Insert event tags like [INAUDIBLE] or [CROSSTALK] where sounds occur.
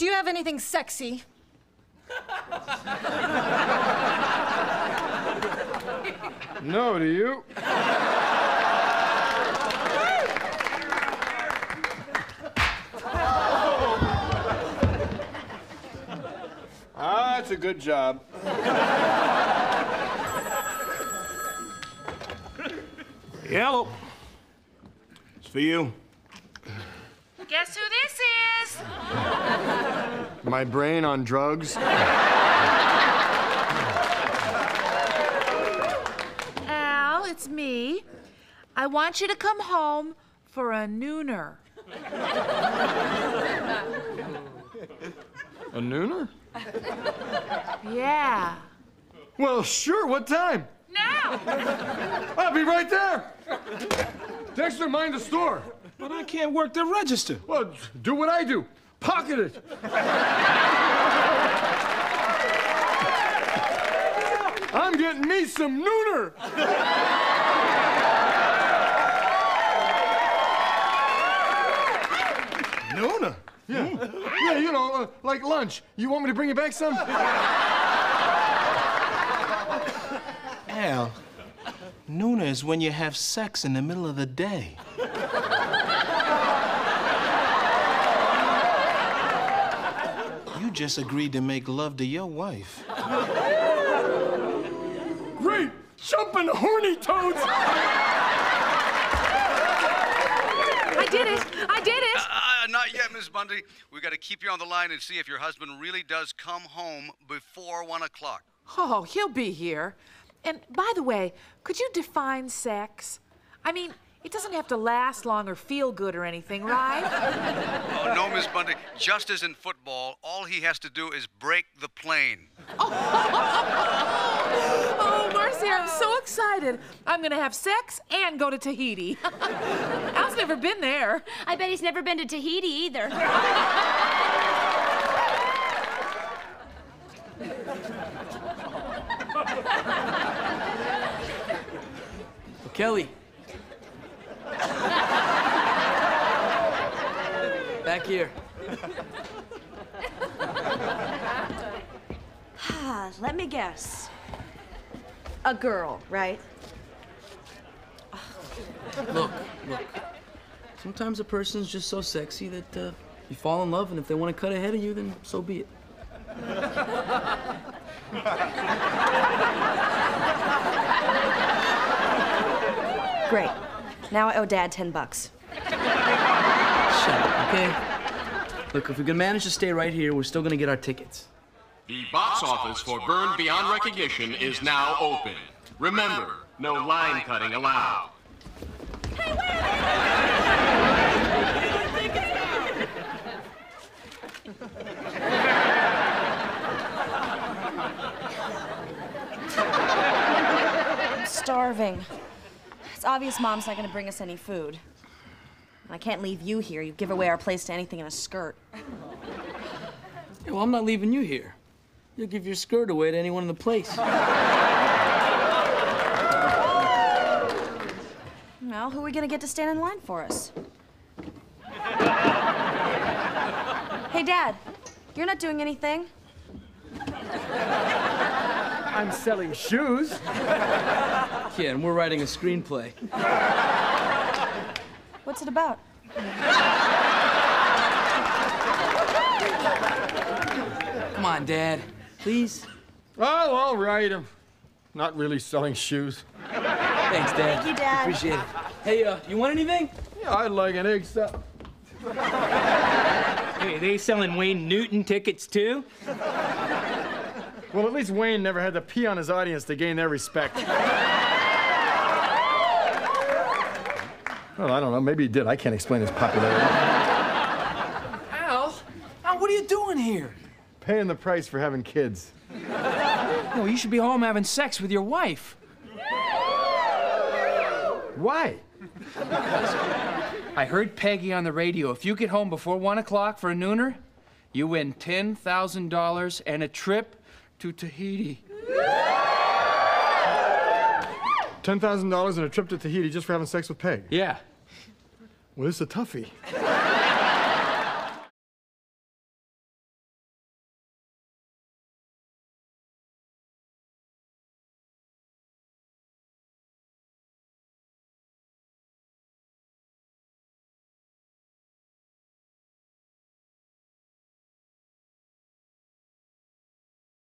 Do you have anything sexy? No, do you? ah, that's a good job. Yellow. It's for you. Guess who this is? My brain on drugs. Al, it's me. I want you to come home for a nooner. A nooner? Yeah. Well, sure. What time? Now! I'll be right there. Dexter, mind the store. But I can't work the register. Well, do what I do. Pocket it. I'm getting me some nooner. Nuna. Yeah. Yeah, you know, uh, like lunch. You want me to bring you back some? Al, Nuna is when you have sex in the middle of the day. You just agreed to make love to your wife. Great! Jumping horny toads! I did it! I did it! Uh, not yet, Miss Bundy. We got to keep you on the line and see if your husband really does come home before one o'clock. Oh, he'll be here. And by the way, could you define sex? I mean, it doesn't have to last long or feel good or anything, right? [LAUGHS] Oh, no, Bundy. Just as in football, all he has to do is break the plane. [LAUGHS] oh, Marcy, I'm so excited. I'm gonna have sex and go to Tahiti. [LAUGHS] Al's never been there. I bet he's never been to Tahiti either. [LAUGHS] Kelly. Back here. Ah, let me guess. A girl, right? Look, look. Sometimes a person's just so sexy that uh, you fall in love, and if they want to cut ahead of you, then so be it. Great. Now I owe Dad 10 bucks. Shut up, okay? Look, if we can manage to stay right here, we're still gonna get our tickets. The box office for Burn Beyond Recognition is now open. Remember, no line cutting allowed. I'm starving. It's obvious Mom's not gonna bring us any food. I can't leave you here. You give away our place to anything in a skirt. [LAUGHS] Yeah, well, I'm not leaving you here. You'll give your skirt away to anyone in the place. Well, who are we gonna get to stand in line for us? hey, Dad, you're not doing anything. I'm selling shoes. Yeah, and we're writing a screenplay. What's it about? Come on, Dad. Please. Oh, all right. I'm not really selling shoes. Thanks, Dad. Thank you, Dad. Appreciate it. Hey, uh, you want anything? Yeah, I'd like an egg salad. Hey, they selling Wayne Newton tickets too? Well, at least Wayne never had to pee on his audience to gain their respect. Well, I don't know. Maybe he did. I can't explain his popularity. Al, Al, what are you doing here? Paying the price for having kids. No, you should be home having sex with your wife. Why? I heard Peggy on the radio. If you get home before one o'clock for a nooner, you win ten thousand dollars and a trip to Tahiti. $10,000 and a trip to Tahiti just for having sex with Peg. Yeah. Well, this is a toughie.